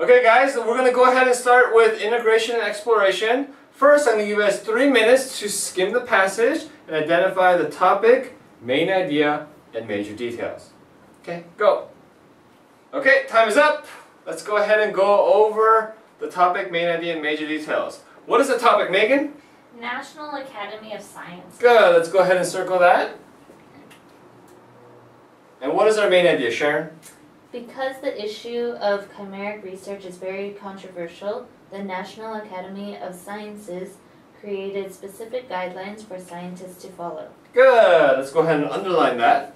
Okay guys, we're going to go ahead and start with integration and exploration. First, I'm going to give you guys three minutes to skim the passage and identify the topic, main idea, and major details. Okay, go. Okay, time is up. Let's go ahead and go over the topic, main idea, and major details. What is the topic, Megan? National Academy of Science. Good, let's go ahead and circle that. And what is our main idea, Sharon? Because the issue of chimeric research is very controversial, the National Academy of Sciences created specific guidelines for scientists to follow. Good, let's go ahead and underline that.